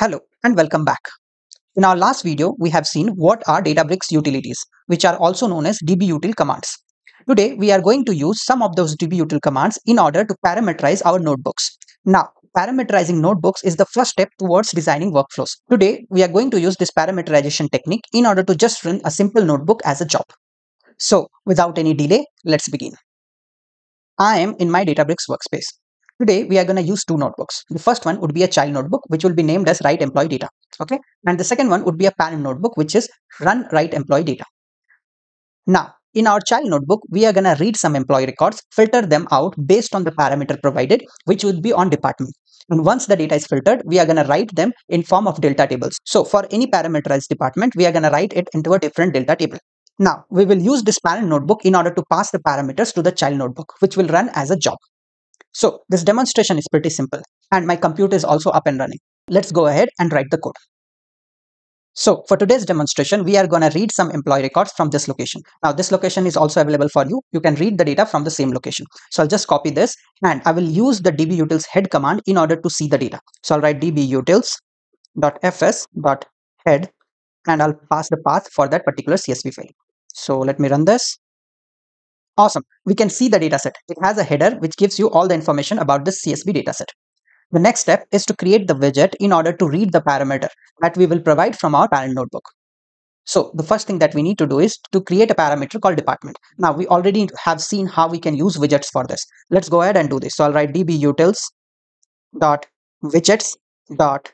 Hello and welcome back. In our last video, we have seen what are Databricks utilities, which are also known as dbutil commands. Today, we are going to use some of those dbutil commands in order to parameterize our notebooks. Now, parameterizing notebooks is the first step towards designing workflows. Today, we are going to use this parameterization technique in order to just run a simple notebook as a job. So, without any delay, let's begin. I am in my Databricks workspace. Today, we are going to use two notebooks. The first one would be a child notebook, which will be named as write employee data. Okay. And the second one would be a parent notebook, which is run write employee data. Now, in our child notebook, we are going to read some employee records, filter them out based on the parameter provided, which would be on department. And once the data is filtered, we are going to write them in form of delta tables. So for any parameterized department, we are going to write it into a different delta table. Now, we will use this parent notebook in order to pass the parameters to the child notebook, which will run as a job. So this demonstration is pretty simple and my computer is also up and running. Let's go ahead and write the code. So for today's demonstration, we are going to read some employee records from this location. Now this location is also available for you. You can read the data from the same location. So I'll just copy this and I will use the dbutils head command in order to see the data. So I'll write dbutils.fs.head and I'll pass the path for that particular CSV file. So let me run this. Awesome. We can see the dataset. It has a header which gives you all the information about this CSV dataset. The next step is to create the widget in order to read the parameter that we will provide from our parent notebook. So the first thing that we need to do is to create a parameter called department. Now we already have seen how we can use widgets for this. Let's go ahead and do this. So I'll write dbutils dot widgets dot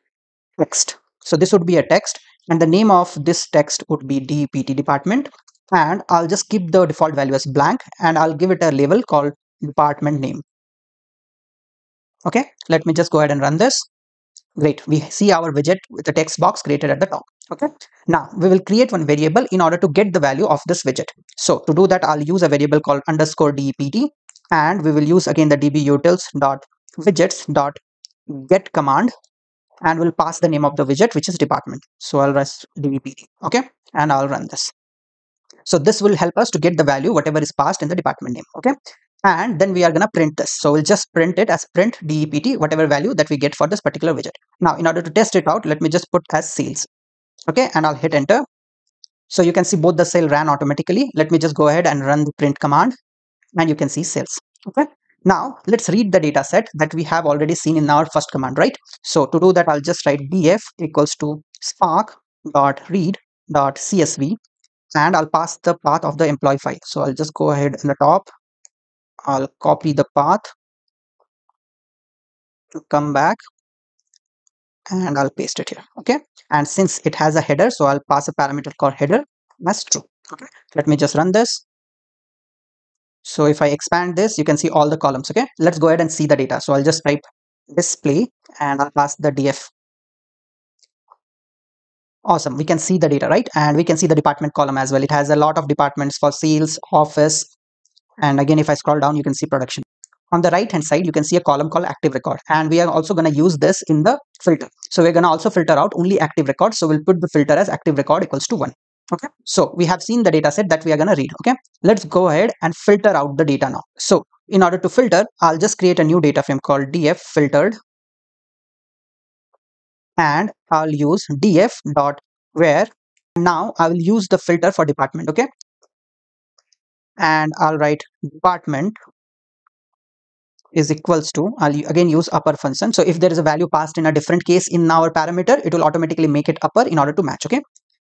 text. So this would be a text and the name of this text would be DPT department and I'll just keep the default value as blank and I'll give it a label called department name. Okay, let me just go ahead and run this. Great, we see our widget with the text box created at the top. Okay, now we will create one variable in order to get the value of this widget. So to do that, I'll use a variable called underscore DPT and we will use again the dbutils dot widgets dot get command and we'll pass the name of the widget which is department. So I'll rest dbpt. Okay, and I'll run this. So this will help us to get the value, whatever is passed in the department name. Okay. And then we are going to print this. So we'll just print it as print DEPT, whatever value that we get for this particular widget. Now, in order to test it out, let me just put as sales. Okay. And I'll hit enter. So you can see both the cell ran automatically. Let me just go ahead and run the print command and you can see sales. Okay. Now let's read the data set that we have already seen in our first command, right? So to do that, I'll just write df equals to spark dot read dot csv and I'll pass the path of the employee file. So I'll just go ahead in the top. I'll copy the path, to come back, and I'll paste it here. Okay. And since it has a header, so I'll pass a parameter called header as true. Okay. Let me just run this. So if I expand this, you can see all the columns. Okay. Let's go ahead and see the data. So I'll just type display and I'll pass the df Awesome. We can see the data, right? And we can see the department column as well. It has a lot of departments for sales, office. And again, if I scroll down, you can see production. On the right hand side, you can see a column called active record. And we are also going to use this in the filter. So we're going to also filter out only active records. So we'll put the filter as active record equals to 1. Okay. So we have seen the data set that we are going to read. Okay. Let's go ahead and filter out the data now. So in order to filter, I'll just create a new data frame called df filtered and I'll use df dot where. Now I will use the filter for department okay? And I'll write department is equals to I'll again use upper function. So if there is a value passed in a different case in our parameter it will automatically make it upper in order to match okay?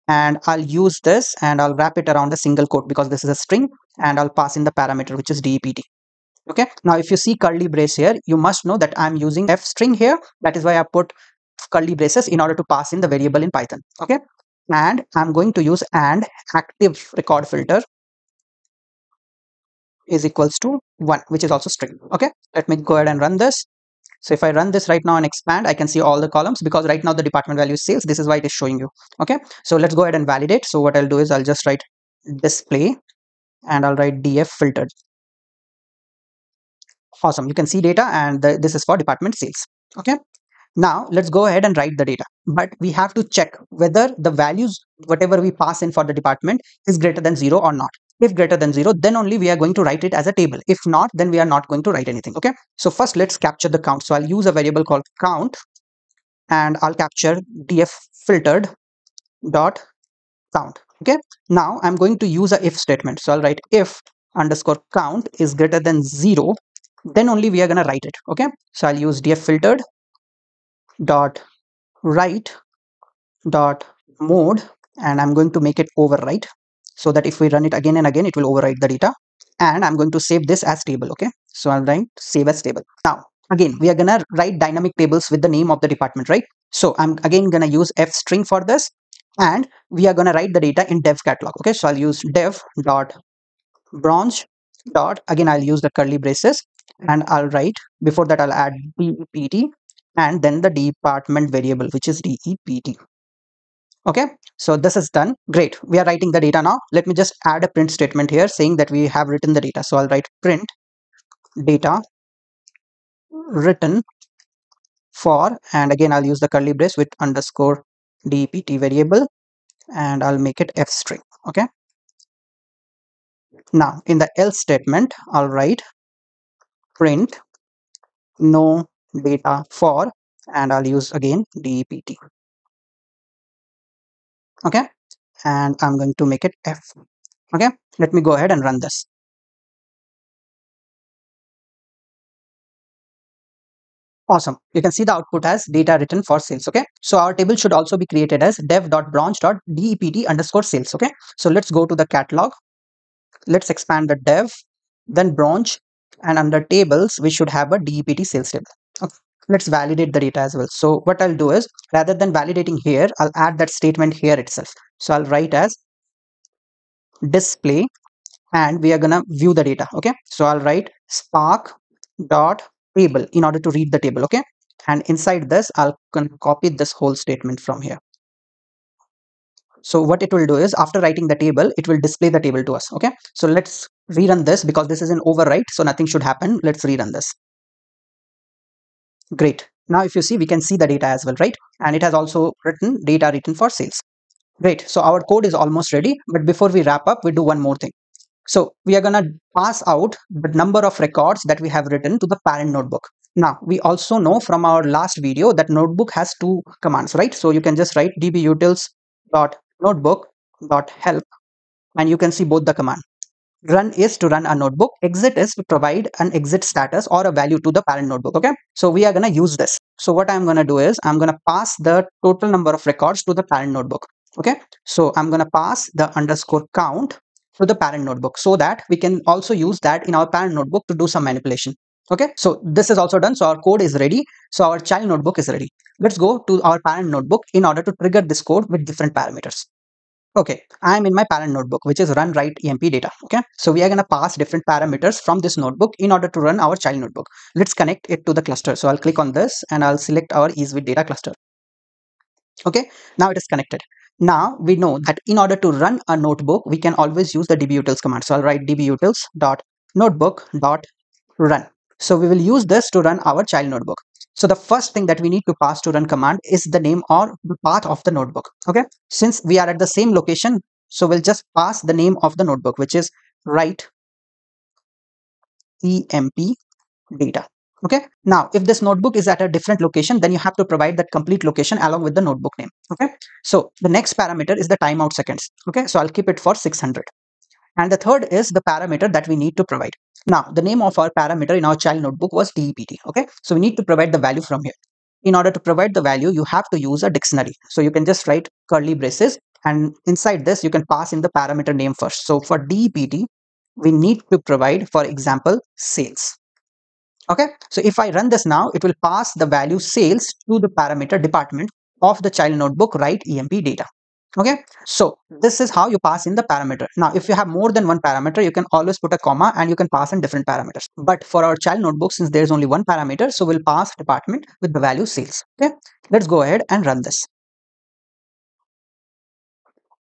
And I'll use this and I'll wrap it around a single quote because this is a string and I'll pass in the parameter which is DEPT okay? Now if you see curly brace here you must know that I'm using f string here. That is why I put curly braces in order to pass in the variable in Python. Okay. And I'm going to use and active record filter is equals to 1, which is also string. Okay. Let me go ahead and run this. So if I run this right now and expand, I can see all the columns because right now the department value is sales. This is why it is showing you. Okay. So let's go ahead and validate. So what I'll do is I'll just write display and I'll write df filtered. Awesome. You can see data and the, this is for department sales. Okay. Now let's go ahead and write the data, but we have to check whether the values, whatever we pass in for the department is greater than zero or not. If greater than zero, then only we are going to write it as a table. If not, then we are not going to write anything. Okay. So first let's capture the count. So I'll use a variable called count and I'll capture df filtered dot count. Okay. Now I'm going to use a if statement. So I'll write if underscore count is greater than zero, then only we are going to write it. Okay. So I'll use df filtered dot write dot mode and I'm going to make it overwrite so that if we run it again and again, it will overwrite the data. And I'm going to save this as table. Okay. So I'll write save as table. Now, again, we are to write dynamic tables with the name of the department, right? So I'm again to use f string for this and we are to write the data in dev catalog. Okay. So I'll use dev dot bronze dot again I'll use the curly braces and I'll write before that I'll add DEPT and then the department variable which is DEPT okay? So this is done. Great. We are writing the data now. Let me just add a print statement here saying that we have written the data. So i'll write print data written for and again i'll use the curly brace with underscore dept variable and i'll make it f string. Okay? Now in the else statement i'll write print no data for and i'll use again dept okay? And i'm going to make it f. Okay? Let me go ahead and run this. Awesome. You can see the output as data written for sales okay? So our table should also be created as dev.bronze.dept underscore sales okay? So let's go to the catalog. Let's expand the dev then bronze and under tables we should have a dept sales table let's validate the data as well. So what I'll do is rather than validating here, I'll add that statement here itself. So I'll write as display and we are gonna view the data. Okay. So I'll write spark dot table in order to read the table. Okay. And inside this, I'll copy this whole statement from here. So what it will do is after writing the table, it will display the table to us. Okay. So let's rerun this because this is an overwrite. So nothing should happen. Let's rerun this. Great. Now if you see, we can see the data as well, right? And it has also written data written for sales. Great. So our code is almost ready. But before we wrap up, we do one more thing. So we are going to pass out the number of records that we have written to the parent notebook. Now, we also know from our last video that notebook has two commands, right? So you can just write dbutils.notebook.help and you can see both the command. Run is to run a notebook. Exit is to provide an exit status or a value to the parent notebook. Okay. So we are going to use this. So what I'm going to do is I'm going to pass the total number of records to the parent notebook. Okay. So I'm going to pass the underscore count to the parent notebook so that we can also use that in our parent notebook to do some manipulation. Okay. So this is also done. So our code is ready. So our child notebook is ready. Let's go to our parent notebook in order to trigger this code with different parameters. Okay, I'm in my parent notebook, which is run write emp data. Okay, so we are going to pass different parameters from this notebook in order to run our child notebook. Let's connect it to the cluster. So I'll click on this and I'll select our ease with data cluster. Okay, now it is connected. Now we know that in order to run a notebook, we can always use the dbutils command. So I'll write dbutils dot notebook dot run. So we will use this to run our child notebook. So the first thing that we need to pass to run command is the name or the path of the notebook. Okay. Since we are at the same location, so we'll just pass the name of the notebook, which is write emp data. Okay. Now, if this notebook is at a different location, then you have to provide that complete location along with the notebook name. Okay. So the next parameter is the timeout seconds. Okay. So I'll keep it for 600. And the third is the parameter that we need to provide. Now, the name of our parameter in our child notebook was DEPT. Okay, so we need to provide the value from here. In order to provide the value, you have to use a dictionary. So you can just write curly braces and inside this, you can pass in the parameter name first. So for DEPT, we need to provide, for example, sales. Okay, so if I run this now, it will pass the value sales to the parameter department of the child notebook write emp data okay? So this is how you pass in the parameter. Now if you have more than one parameter you can always put a comma and you can pass in different parameters. But for our child notebook since there is only one parameter so we'll pass department with the value sales. Okay? Let's go ahead and run this.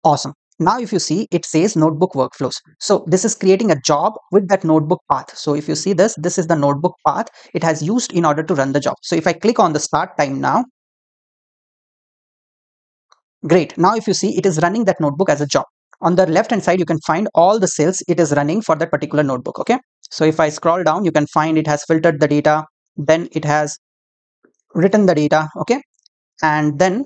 Awesome. Now if you see it says notebook workflows. So this is creating a job with that notebook path. So if you see this this is the notebook path it has used in order to run the job. So if i click on the start time now Great. Now, if you see, it is running that notebook as a job. On the left hand side, you can find all the cells it is running for that particular notebook. Okay. So if I scroll down, you can find it has filtered the data, then it has written the data. Okay. and then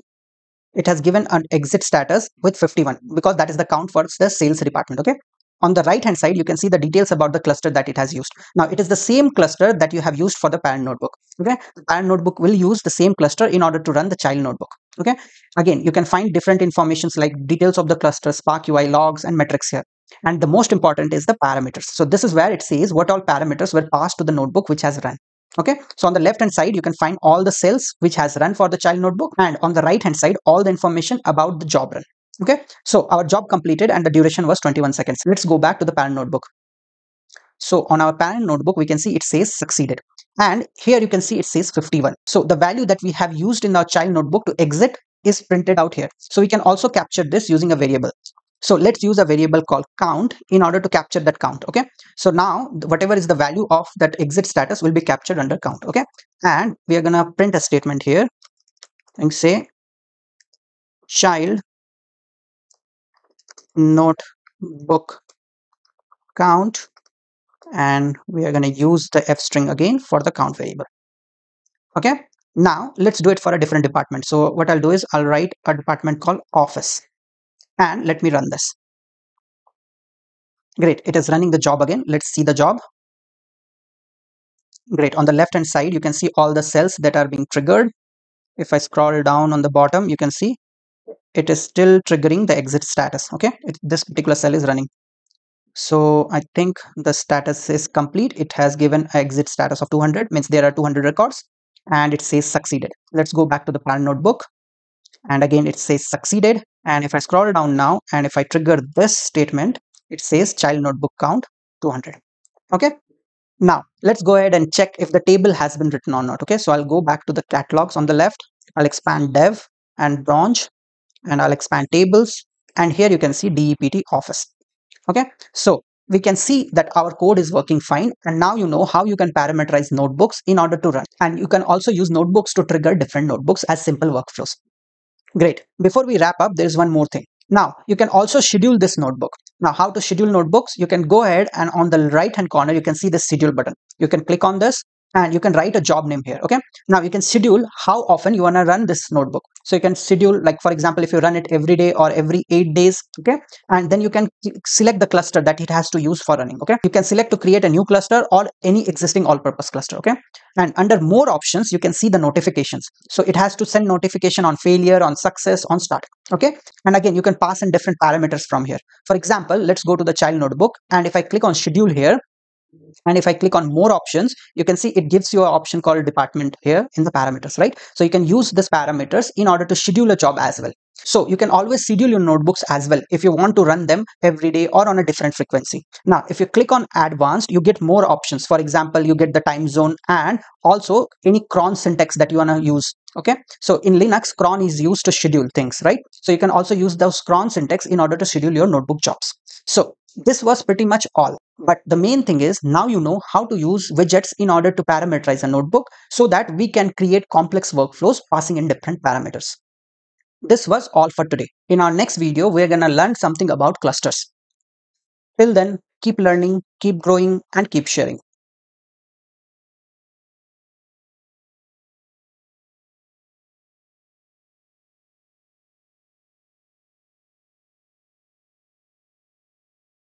it has given an exit status with 51 because that is the count for the sales department okay on the right hand side you can see the details about the cluster that it has used. Now it is the same cluster that you have used for the parent notebook okay? The parent notebook will use the same cluster in order to run the child notebook okay? Again you can find different informations like details of the cluster spark ui logs and metrics here. And the most important is the parameters. So this is where it says what all parameters were passed to the notebook which has run okay? So on the left hand side you can find all the cells which has run for the child notebook and on the right hand side all the information about the job run okay? So our job completed and the duration was 21 seconds. Let's go back to the parent notebook. So on our parent notebook we can see it says succeeded. And here you can see it says 51 so the value that we have used in our child notebook to exit is printed out here. So we can also capture this using a variable. So let's use a variable called count in order to capture that count okay? So now whatever is the value of that exit status will be captured under count okay? And we are gonna print a statement here and say child notebook count and we are going to use the f string again for the count variable. Okay? Now let's do it for a different department. So what i'll do is i'll write a department called office. And let me run this. Great it is running the job again. Let's see the job. Great on the left hand side you can see all the cells that are being triggered. If i scroll down on the bottom you can see it is still triggering the exit status okay? It, this particular cell is running. So i think the status is complete. It has given exit status of 200 means there are 200 records and it says succeeded. Let's go back to the parent notebook. And again it says succeeded. And if i scroll down now and if i trigger this statement it says child notebook count 200 okay? Now let's go ahead and check if the table has been written or not okay? So i'll go back to the catalogs on the left. I'll expand dev and bronze and I'll expand tables and here you can see DEPT office. Okay, so we can see that our code is working fine and now you know how you can parameterize notebooks in order to run and you can also use notebooks to trigger different notebooks as simple workflows. Great. Before we wrap up, there is one more thing. Now, you can also schedule this notebook. Now, how to schedule notebooks? You can go ahead and on the right hand corner, you can see the schedule button. You can click on this and you can write a job name here okay? Now you can schedule how often you want to run this notebook. So you can schedule like for example if you run it every day or every eight days okay? And then you can select the cluster that it has to use for running okay? You can select to create a new cluster or any existing all purpose cluster okay? And under more options you can see the notifications. So it has to send notification on failure on success on start okay? And again you can pass in different parameters from here. For example let's go to the child notebook. And if i click on schedule here and if I click on more options, you can see it gives you an option called department here in the parameters, right? So you can use this parameters in order to schedule a job as well. So you can always schedule your notebooks as well if you want to run them every day or on a different frequency. Now, if you click on advanced, you get more options. For example, you get the time zone and also any cron syntax that you want to use. Okay. So in Linux, cron is used to schedule things, right? So you can also use those cron syntax in order to schedule your notebook jobs. So this was pretty much all. But the main thing is now you know how to use widgets in order to parameterize a notebook so that we can create complex workflows passing in different parameters. This was all for today. In our next video, we're going to learn something about clusters. Till then, keep learning, keep growing, and keep sharing.